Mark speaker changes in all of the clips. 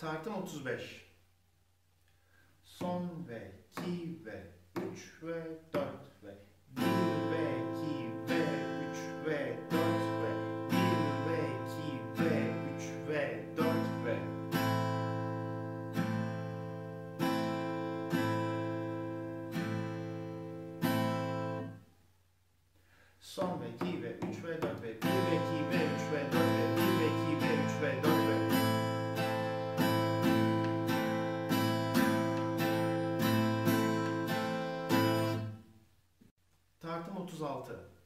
Speaker 1: Tartım 35. Son ve, ki ve, üç ve, dört ve, bir ve, iki ve, üç ve, dört ve, bir ve, iki ve, üç ve, dört ve. Son ve, ki ve, üç ve, dört ve, bir ve, iki ve, üç ve, Tartım 36.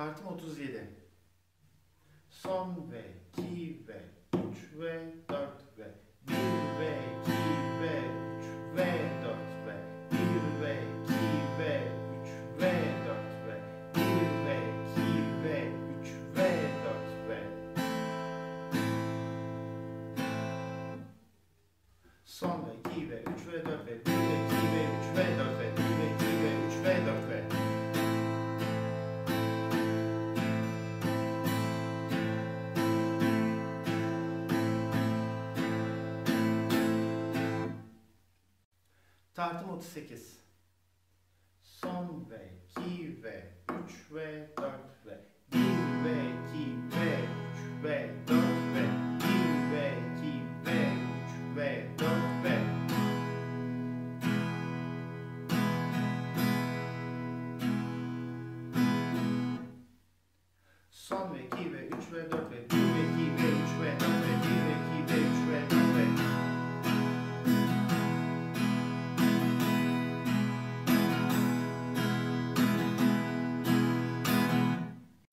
Speaker 1: Tartım 37. Son ve, ki ve, üç ve, dört ve, bir ve, iki ve, üç ve, dört ve, bir ve, iki ve, üç ve, dört ve, bir ve, iki ve, üç ve, dört ve. Son ve, Tartım 38. Son ve, ki ve, üç ve, dört ve, bir ve, iki ve, üç ve, dört ve, bir ve, iki ve, üç ve, dört ve. Son ve, ki ve, üç ve, dört ve, bir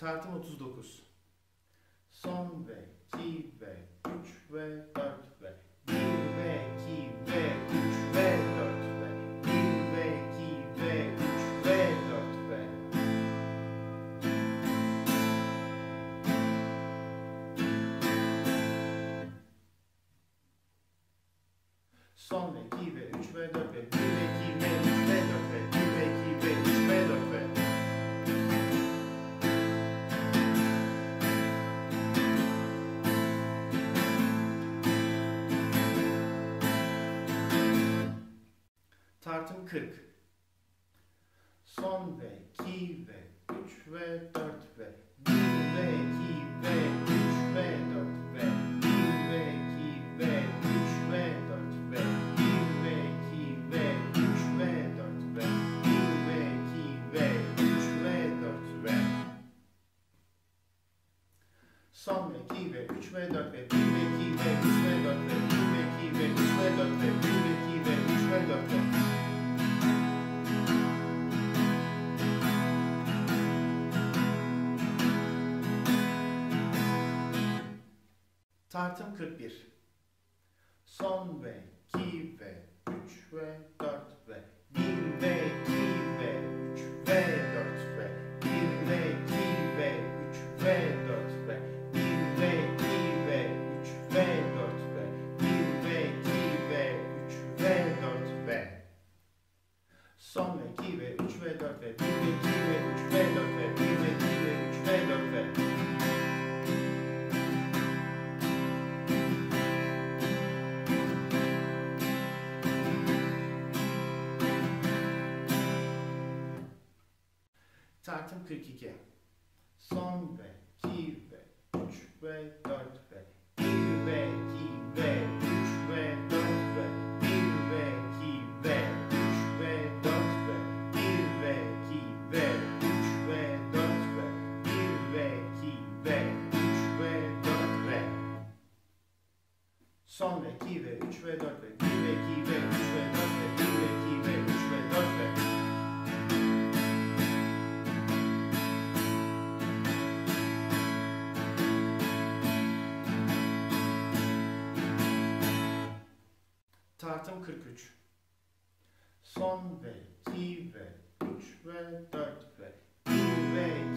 Speaker 1: Tartım 39. Son ve, ki ve, üç ve, dört ve, bir ve, iki ve, üç ve, dört ve, bir ve, iki ve, üç ve, dört ve. Son ve, ki ve, üç ve, dört ve, bir Tartım 40. Son ve, ki ve, üç ve, dört ve, bir ve, iki ve, üç ve, dört ve, bir ve, iki ve, üç ve, dört ve, bir ve, iki ve, üç ve, dört ve, bir ve, iki ve, üç ve, dört ve. Son ve, ki ve, üç ve, dört ve, bir ve, iki ve, üç ve, dört ve, bir ve, iki ve, üç ve, dört ve, bir ve, iki ve, üç ve, dört ve. Tartım 41. Son ve, ki ve, üç ve, dört ve, bir ve, iki Tartım 42. Son ve, ki ve, üç ve, dört ve, bir ve, iki ve, üç ve, dört ve, bir ve, iki ve, üç ve, dört ve, bir ve, iki ve, üç ve, dört ve, bir ve, iki ve, üç ve, dört ve. Son ve, ki ve, üç ve, dört ve, bir ve, iki ve, üç ve, Tartım 43. Son ve 2 ve 3 ve 4 ve 1 ve 2.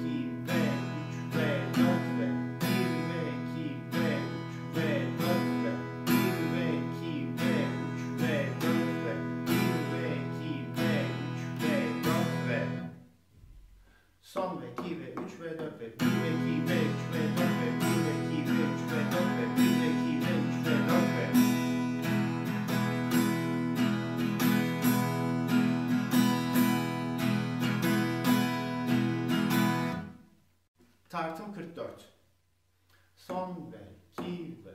Speaker 1: Tartım 44. Son ve, iki ve,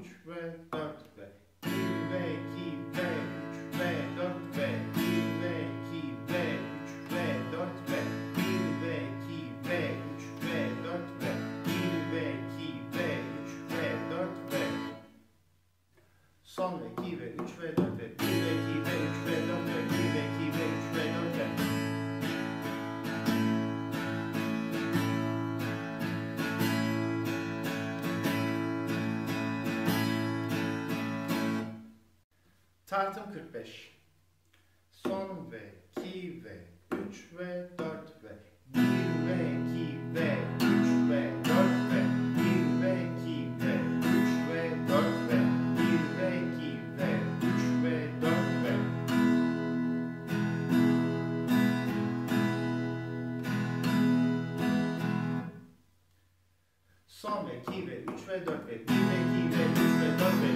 Speaker 1: üç ve, dört ve, bir ve, iki ve, üç ve, dört ve, bir ve, iki ve, üç ve, dört ve, bir ve, iki ve, üç ve, dört ve, bir ve, iki ve, üç ve, dört ve, son ve, iki ve, üç ve, dört ve, bir ve, iki Tartım 45. Son ve, iki ve, üç ve, dört ve, bir ve, iki ve, üç ve, dört ve, bir ve, iki ve, üç ve, dört ve, bir ve, iki ve, üç ve, dört ve, Son ve, iki ve, üç ve, dört ve, bir ve, iki ve, üç ve, dört ve,